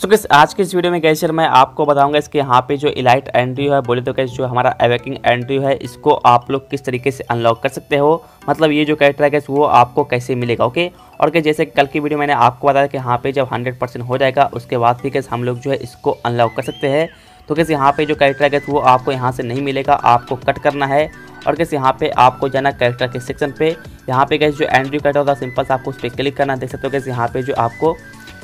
सो so, आज के इस वीडियो में कैसे मैं आपको बताऊँगा इसके यहाँ पे जो इलाइट एंट्री है बोले तो कैसे जो हमारा एवेकिंग एंट्री है इसको आप लोग किस तरीके से अनलॉक कर सकते हो? मतलब ये जो कैरेक्टर है वो आपको कैसे मिलेगा ओके और क्या जैसे कल की वीडियो मैंने आपको बताया कि यहाँ पे जब हंड्रेड परसेंट हो जाएगा उसके बाद भी कैसे हम लोग जो है इसको अनलॉक कर सकते हैं। तो कैसे यहाँ पे जो कैरेक्टर है वो आपको यहाँ से नहीं मिलेगा आपको कट करना है। और कैसे यहाँ पे आपको जाना कैरेक्टर के सेक्शन पे। यहाँ पे कैसे जो एंट्री कैरेक्टर होता है सिंपल से आपको उस पर क्लिक करना देख सकते हो कैसे यहाँ पे जो आपको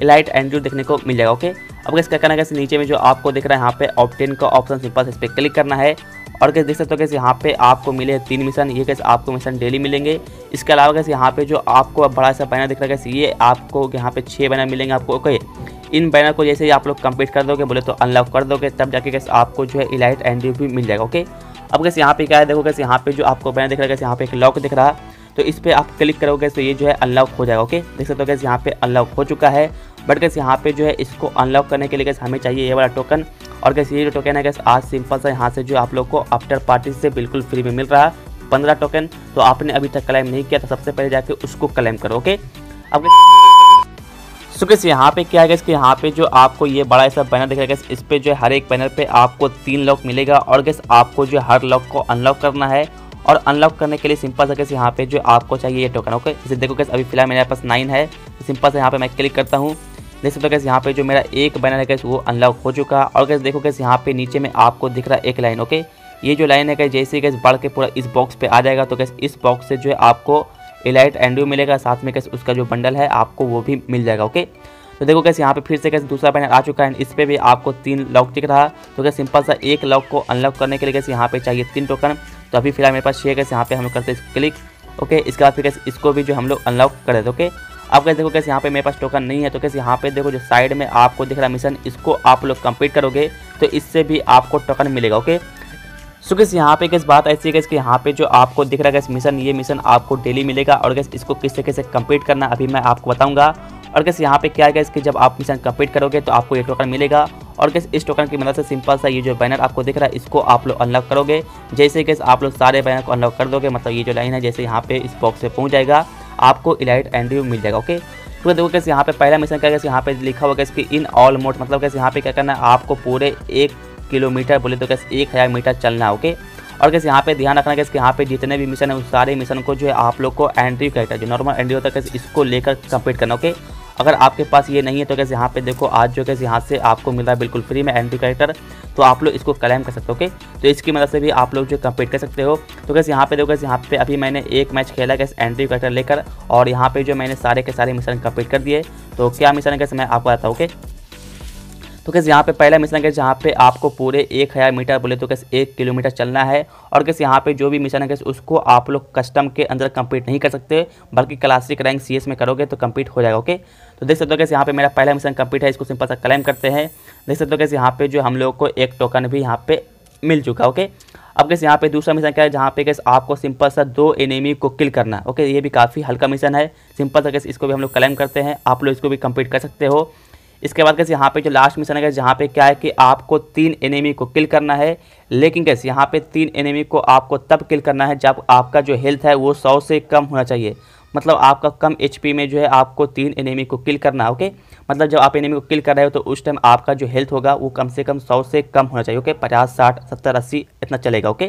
इलाइट एंड्रू देखने को मिल जाएगा ओके अब कैसे क्या करना कैसे नीचे में जो आपको दिख रहा है, यहाँ पे ऑप्टेन का ऑप्शन सिंपल से इस पर क्लिक करना है। और कैसे देख सकते हो कैसे यहाँ पे आपको मिले तीन मिशन ये कैसे आपको मिशन डेली मिलेंगे। इसके अलावा कैसे यहाँ पे जो आपको बड़ा सा बैनर दिख रहा है कैसे ये आपको यहाँ पे छः बैनर मिलेंगे आपको ओके इन बैनर को जैसे ही आप लोग कंप्लीट कर दोगे, बोले तो अनलॉक कर दोगे, तब जाके कैसे आपको जो है इलाइट एंड्रू भी मिल जाएगा ओके अब कैसे यहाँ पे क्या है, देखो कैसे यहाँ पे जो आपको बैनर दिख रहा है कैसे यहाँ पे एक लॉक दिख रहा है। तो इस पर आप क्लिक करोगे तो ये जो है अनलॉक हो जाएगा ओके देख सकते हो कैसे यहाँ पे अनलॉक हो चुका है। बट कैसे यहाँ पे जो है इसको अनलॉक करने के लिए कैसे हमें चाहिए ये वाला टोकन और कैसे ये जो टोकन है कैसे आज सिंपल सा यहाँ से जो आप लोग को आफ्टर पार्टी से बिल्कुल फ्री में मिल रहा है, पंद्रह टोकन तो आपने अभी तक क्लेम नहीं किया तो सबसे पहले जाके उसको क्लेम करो ओके अब सो कैसे यहाँ पे क्या है गैस कि यहाँ पे जो आपको ये बड़ा ऐसा बैनर दिख रहा है गैस इस पे जो है हर एक बैनर पे आपको तीन लॉक मिलेगा। और गैस आपको जो हर लॉक को अनलॉक करना है। और अनलॉक करने के लिए सिंपल सा कैसे यहाँ पे जो आपको चाहिए ये टोकन ओके जैसे देखो कैसे अभी फ़िलहाल मेरे पास नाइन है सिंपल से यहाँ पे मैं क्लिक करता हूँ। देख सकते हो कैसे यहाँ पे जो मेरा एक बैनर है कैसे वो अनलॉक हो चुका। है और कैसे देखो कैसे यहाँ पे नीचे में आपको दिख रहा है एक लाइन ओके ये जो लाइन है कैसे जैसे कैसे बढ़ के पूरा इस बॉक्स पे आ जाएगा तो कैसे इस बॉक्स से जो है आपको एलाइट एंड्यू मिलेगा। साथ में कैसे उसका जो बंडल है, आपको वो भी मिल जाएगा ओके तो देखो कैसे यहाँ पे फिर से कैसे दूसरा बैनर आ चुका है। इस पर भी आपको तीन लॉक दिख रहा। तो कैसे सिंपल सा एक लॉक को अनलॉक करने के लिए कैसे यहाँ पे चाहिए तीन टोकन तो अभी फ़िलहाल मेरे पास छः कैसे यहाँ पे हम लोग करते हैं क्लिक ओके इसके बाद फिर कैसे इसको भी जो हम लोग अनलॉक कर देते ओके अब कैसे देखो कैसे यहाँ पे मेरे पास टोकन नहीं है तो कैसे यहाँ पे देखो जो साइड में आपको दिख रहा मिशन इसको आप लोग कंप्लीट करोगे तो इससे भी आपको टोकन मिलेगा ओके सो कैसे यहाँ पे किस बात ऐसी है कि यहाँ पे जो आपको दिख रहा है मिशन ये मिशन आपको डेली मिलेगा, और कैसे इसको किस तरीके से कंप्लीट करना अभी मैं आपको बताऊँगा। और कैसे यहाँ पे क्या है इसकी जब आप मिशन कंप्लीट करोगे तो आपको ये टोकन मिलेगा। और कैसे इस टोकन की मदद से सिंपल सा ये जो बैनर आपको दिख रहा है, इसको आप लोग अनलॉक करोगे। जैसे कि आप लोग सारे बैनर को अनलॉक कर दोगे मतलब ये जो लाइन है, जैसे यहाँ पे इस बॉक्स पे पहुँच जाएगा, आपको इलाइट एंड्री मिल जाएगा ओके तो देखो कैसे यहाँ पे पहला मिशन क्या कैसे यहाँ पे लिखा हुआ कैसे इन ऑल मोड मतलब कैसे यहाँ पे क्या करना है, आपको पूरे एक किलोमीटर बोले तो कैसे एक हज़ार मीटर चलना ओके और कैसे यहाँ पे ध्यान रखना कैसे यहाँ पे जितने भी मिशन है, उस सारे मिशन को जो है आप लोग को एंट्री कैरेक्टर जो नॉर्मल एंट्री होता है कैसे इसको लेकर कंप्लीट करना ओके अगर आपके पास ये नहीं है तो कैसे यहाँ पे देखो, आज जो कैसे यहाँ से आपको मिल रहा है बिल्कुल फ्री में एंट्री करेक्टर तो आप लोग इसको क्लेम कर सकते हो ओके तो इसकी मदद से भी आप लोग जो कम्पीट कर सकते हो। तो कैसे यहाँ पे देखो, कैसे यहाँ पे अभी मैंने एक मैच खेला कैसे एंट्री करेक्टर लेकर, और यहाँ पे जो मैंने सारे के सारे मिशन कंप्लीट कर दिए। तो क्या मिशन है, कैसे मैं आपको बताता हूँ ओके तो कैसे यहाँ पे पहला मिशन है जहाँ पे आपको पूरे एक हज़ार मीटर बोले तो कैसे एक किलोमीटर चलना है। और कैसे यहाँ पे जो भी मिशन है कैसे उसको आप लोग कस्टम के अंदर कंप्लीट नहीं कर सकते। बल्कि क्लासिक रैंक सीएस में करोगे तो कंप्लीट हो जाएगा ओके तो देख सकते हो कैसे यहाँ पे मेरा पहला मिशन कंप्लीट है, इसको सिंपल सा क्लेम करते हैं। देख सकते हो कैसे यहाँ पे जो हम लोग को एक टोकन भी यहाँ पे मिल चुका ओके अब कैसे यहाँ पे दूसरा मिशन क्या है, जहाँ पे कैसे आपको सिंपल सा दो एनिमी को किल करना ओके ये भी काफ़ी हल्का मिशन है। सिंपल सा कैसे इसको भी हम लोग क्लेम करते हैं। आप लोग इसको भी कंप्लीट कर सकते हो। इसके बाद कैसे यहाँ पे जो लास्ट मिशन है जहाँ पे क्या है कि आपको तीन एनिमी को किल करना है। लेकिन कैसे यहाँ पे तीन एनिमी को आपको तब किल करना है जब आपका जो हेल्थ है वो सौ से कम होना चाहिए। मतलब आपका कम एचपी में जो है आपको तीन एनिमी को किल करना है ओके मतलब जब आप एनिमी को किल कर रहे हो तो उस टाइम आपका जो हेल्थ होगा वो कम से कम सौ से कम होना चाहिए ओके पचास, साठ, सत्तर, अस्सी इतना चलेगा ओके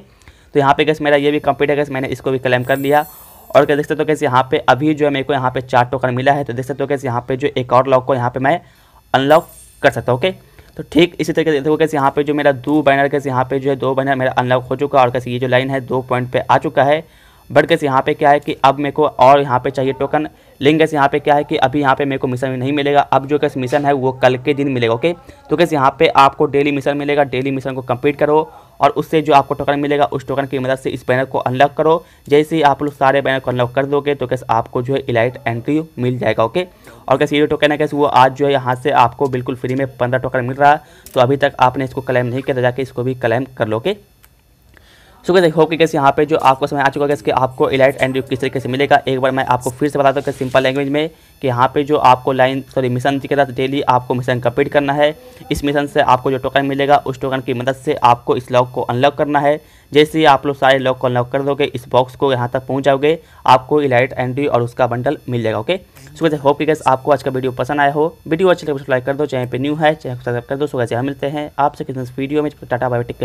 तो यहाँ पे कैसे मेरा ये भी कंप्लीट है कैसे मैंने इसको भी क्लेम कर लिया। और क्या देख सकते हो कैसे यहाँ पे अभी जो है मेरे को यहाँ पे चार टोकन मिला है तो देख सकते हो कैसे यहाँ पे जो एक और लॉक को यहाँ पे मैं अनलॉक कर सकता हूँ ओके तो ठीक इसी तरीके से देखो कैसे यहाँ पे जो मेरा दो बैनर कैसे यहाँ पे जो है दो बैनर मेरा अनलॉक हो चुका है और कैसे ये जो लाइन है, दो पॉइंट पे आ चुका है। बट कैसे यहाँ पे क्या है कि अब मेरे को और यहाँ पे चाहिए टोकन लिंक कैसे यहाँ पे क्या है कि अभी यहाँ पे मेरे को मिशन नहीं मिलेगा। अब जो कैसे मिशन है, वो कल के दिन मिलेगा ओके तो कैसे यहाँ पे आपको डेली मिशन मिलेगा। डेली मिशन को कंप्लीट करो और उससे जो आपको टोकन मिलेगा, उस टोकन की मदद से इस बैनर को अनलॉक करो। जैसे ही आप लोग सारे बैनर को अनलॉक कर दोगे तो कैसे आपको जो है इलाइट एंट्री मिल जाएगा ओके और कैसे ये टोकन है कैसे वो आज जो है यहाँ से आपको बिल्कुल फ्री में पंद्रह टोकन मिल रहा है। तो अभी तक आपने इसको क्लेम नहीं किया तो जाके इसको भी क्लेम कर लो ओके सो कैसे होप कि कैसे यहाँ पे जो आपको समय आ चुका है कि आपको इलाइट एंड किस तरीके से मिलेगा। एक बार मैं आपको फिर से बता दूँ कि सिंपल लैंग्वेज में कि यहाँ पे जो आपको लाइन सॉरी मिशन रहा है डेली आपको मिशन कंप्लीट करना है। इस मिशन से आपको जो टोकन मिलेगा, उस टोकन की मदद से आपको इस लॉक को अनलॉक करना है। जैसे ही आप लोग सारे लॉक को अनलॉक कर दोगे, इस बॉक्स को यहाँ तक पहुँच जाओगे, आपको इलाइट एंट्री और उसका बंडल मिल जाएगा ओके सो वैसे होप कि आपको आज का वीडियो पसंद आया हो। वीडियो अच्छी लगे लाइक कर दो चाहे पे न्यू है चाहे सब्सक्राइब कर दो। सो वैसे हम मिलते हैं आपसे किसी वीडियो में। टाटा बायोटिक